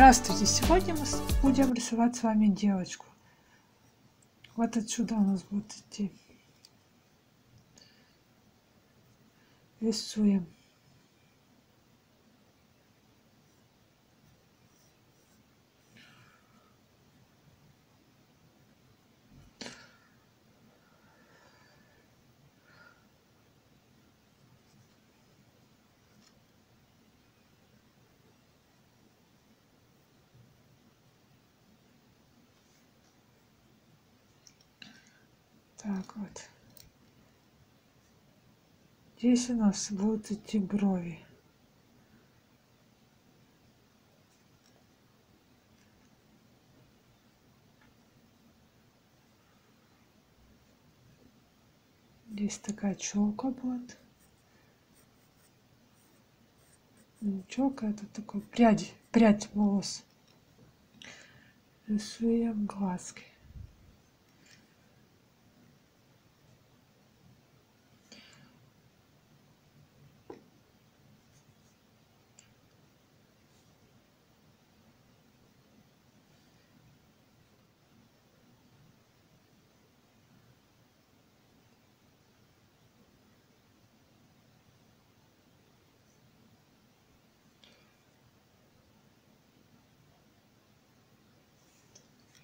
Здравствуйте! Сегодня мы будем рисовать с вами девочку. Вот отсюда у нас будет идти. Рисуем. Так вот. Здесь у нас будут идти брови. Здесь такая челка будет. Не челка, это такой прядь, прядь волос. Рисуем глазки.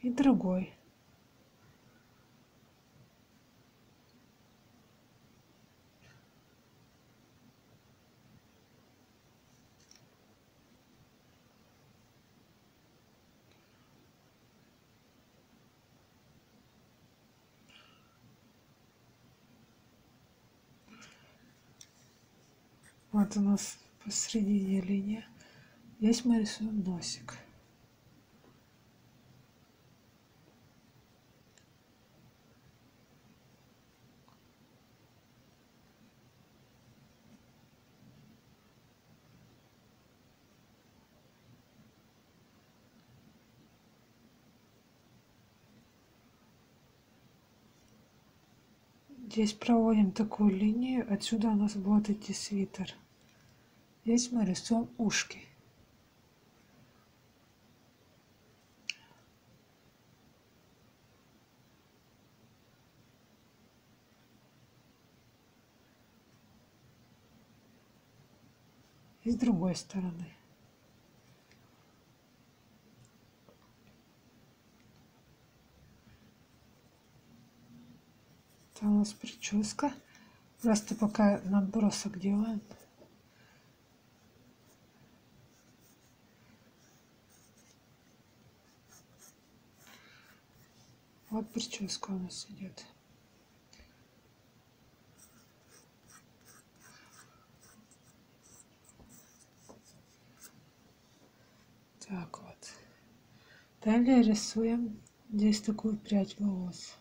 И другой. Вот у нас посередине линия. Здесь мы рисуем носик. Здесь проводим такую линию. Отсюда у нас будет идти свитер. Здесь мы рисуем ушки. И с другой стороны. У нас прическа. Просто пока набросок делаем. Вот прическа у нас идет. Так вот. Далее рисуем здесь такую прядь волос.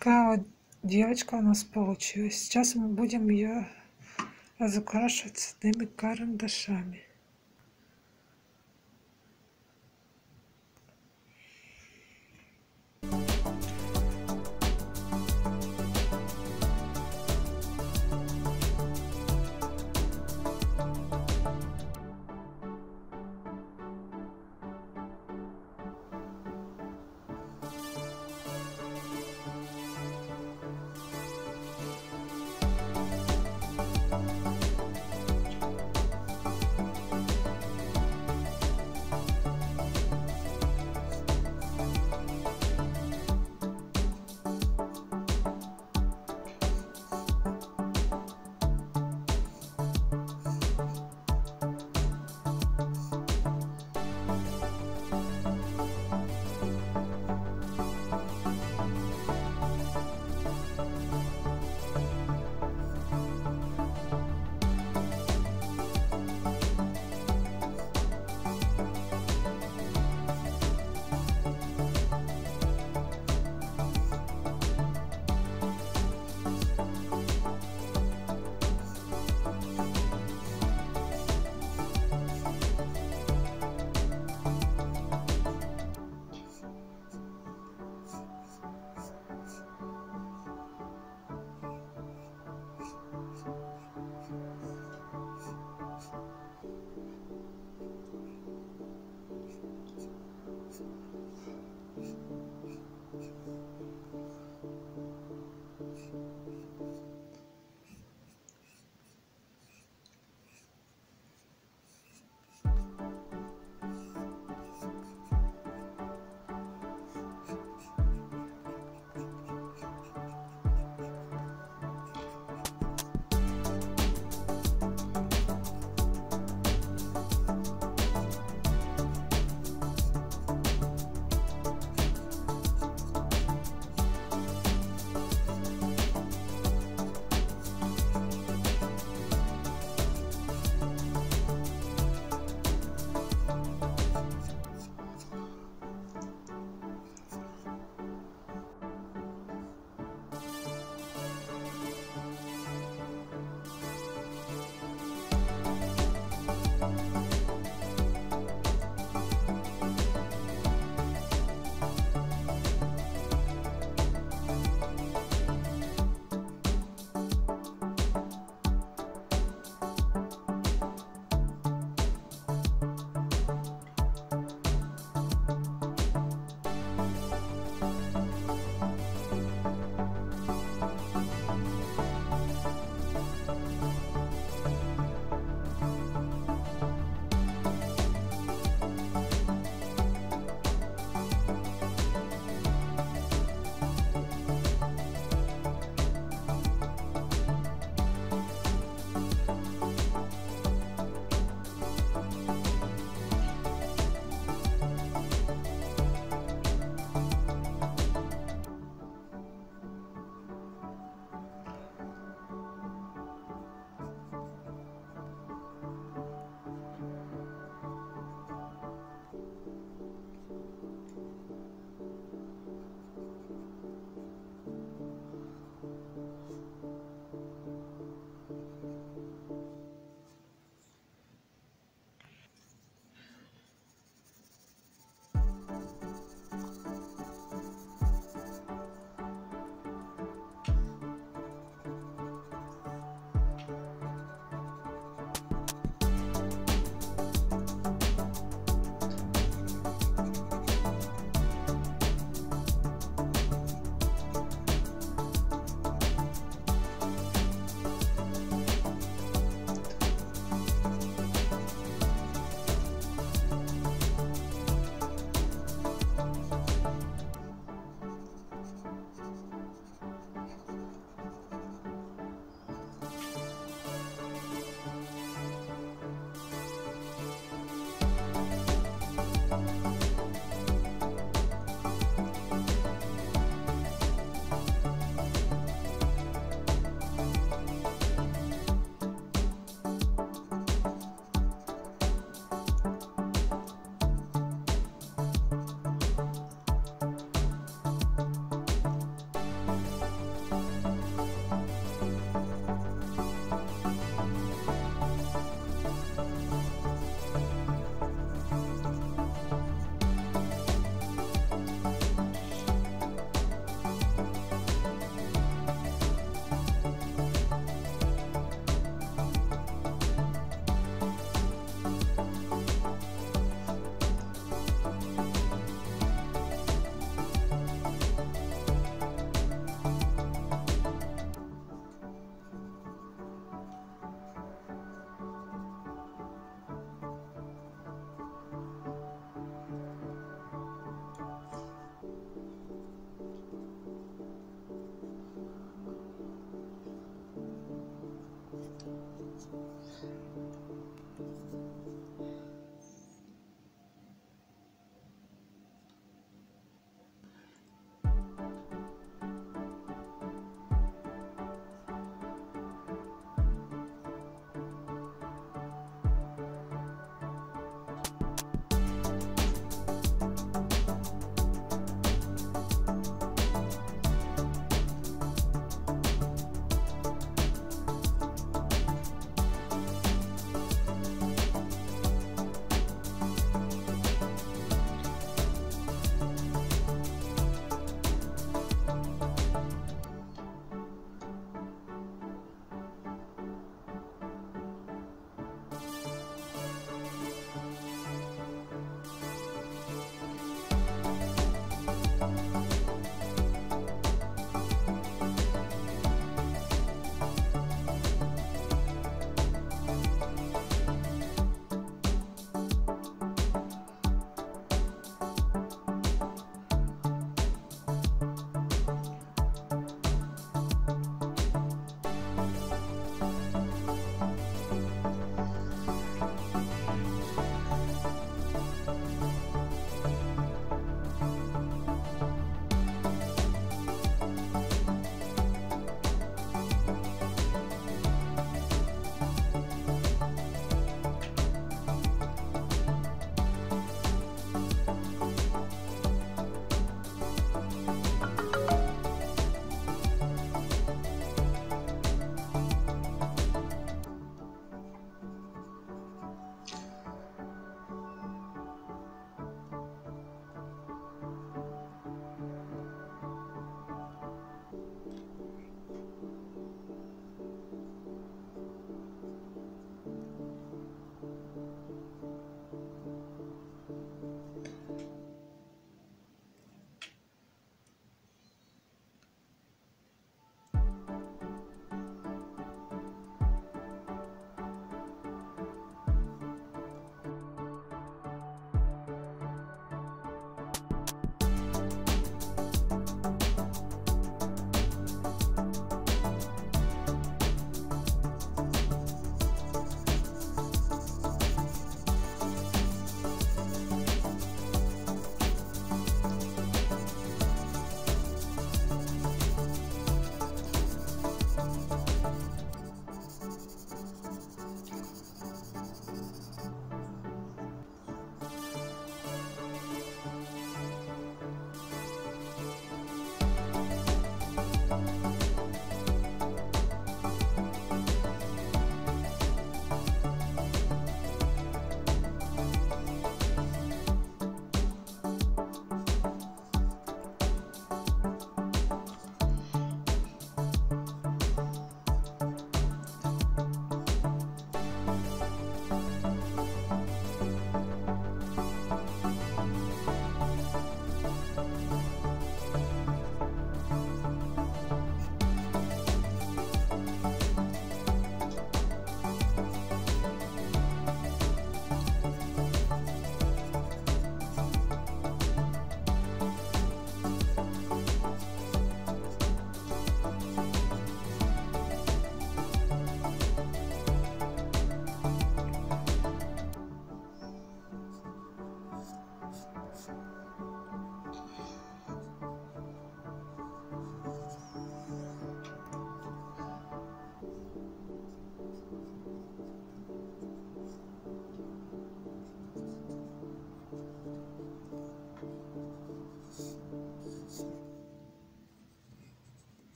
Такая вот девочка у нас получилась. Сейчас мы будем ее разукрашивать цветными карандашами.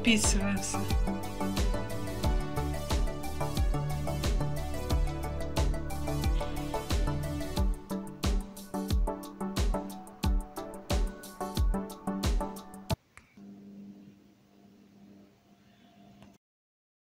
подписываемся.